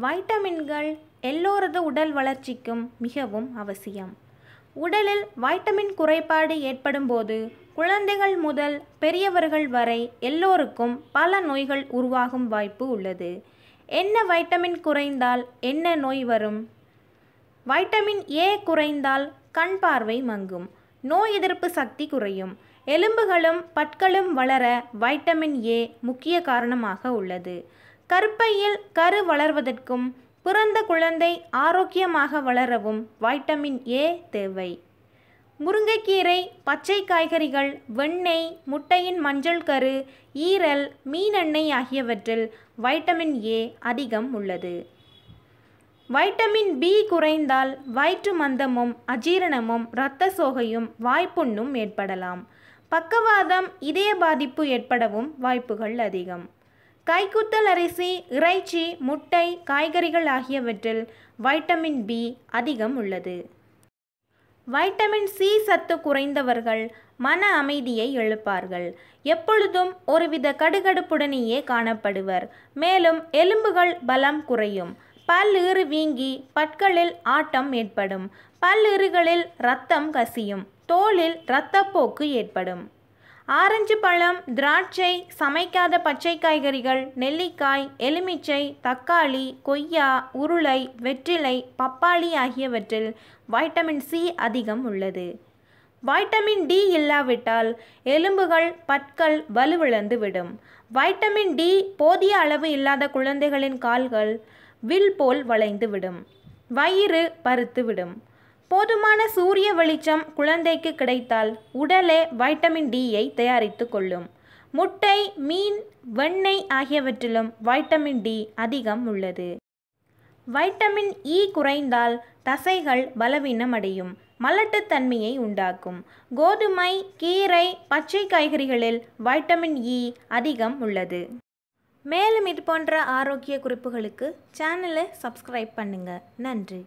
வைட்டமின்கள் எல்லோரது உடல் வளர்ச்சிக்கும் மிகவும் அவசியம். உடலில் வைட்டமின் குறைபாடு ஏற்படும் போது குழந்தைகள் முதல் பெரியவர்கள் வரை எல்லோருக்கும் பல நோய்கள் உருவாகும் வாய்ப்பு உள்ளது. என்ன வைட்டமின் குறைந்தால் என்ன நோய் வரும்? வைட்டமின் ஏ குறைந்தால் கண் பார்வை மங்கும். நோய் எதிர்ப்பு சக்தி குறையும். எலும்புகளும் பற்களும் வளர வைட்டமின் ஏ முக்கிய காரணமாக உள்ளது. கருப்பையில் கரு வளர்வதற்கும் பிறந்த குழந்தை ஆரோக்கியமாக வளரவும் வைட்டமின் ஏ தேவை. முருங்கைக்கீரை பச்சை காய்கறிகள் வெண்ணெய் முட்டையின் மஞ்சள் கரு ஈரல் மீனெண்ணெய் ஆகியவற்றில் வைட்டமின் ஏ அதிகம் உள்ளது. வைட்டமின் பி குறைந்தால் வயிற்று மந்தமும் அஜீரணமும் இரத்த சோகையும் வாய்ப்புண்ணும் ஏற்படலாம். பக்கவாதம் இதய பாதிப்பு ஏற்படவும் வாய்ப்புகள் அதிகம். கைக்குத்தல் அரிசி இறைச்சி முட்டை காய்கறிகள் ஆகியவற்றில் வைட்டமின் பி அதிகம் உள்ளது. வைட்டமின் சி சத்து குறைந்தவர்கள் மன அமைதியை எழுப்பார்கள். எப்பொழுதும் ஒருவித கடுகடுப்புடனேயே காணப்படுவர். மேலும் எலும்புகள் பலம் குறையும். பல் வீங்கி பற்களில் ஆட்டம் ஏற்படும். பல்லீறுகளில் இரத்தம் கசியும். தோலில் இரத்தப்போக்கு ஏற்படும். ஆரஞ்சு பழம் திராட்சை சமைக்காத பச்சை காய்கறிகள் நெல்லிக்காய் எலுமிச்சை தக்காளி கொய்யா உருளை வெற்றிலை பப்பாளி ஆகியவற்றில் வைட்டமின் சி அதிகம் உள்ளது. வைட்டமின் டி இல்லாவிட்டால் எலும்புகள் பற்கள் வலுவிழந்து விடும் வைட்டமின் டி போதிய அளவு இல்லாத குழந்தைகளின் கால்கள் வில் போல் வளைந்துவிடும். வயிறு பருத்துவிடும். போதுமான சூரிய வெளிச்சம் குழந்தைக்கு கிடைத்தால் உடலே வைட்டமின் டியை தயாரித்து கொள்ளும். முட்டை மீன் வெண்ணெய் ஆகியவற்றிலும் வைட்டமின் டி அதிகம் உள்ளது. வைட்டமின் இ குறைந்தால் தசைகள் பலவீனமடையும் மலட்டுத்தன்மையை உண்டாக்கும். கோதுமை கீரை பச்சை காய்கறிகளில் வைட்டமின் இ அதிகம் உள்ளது. மேலும் இது போன்ற ஆரோக்கிய குறிப்புகளுக்கு சேனலை சப்ஸ்கிரைப் பண்ணுங்கள் நன்றி.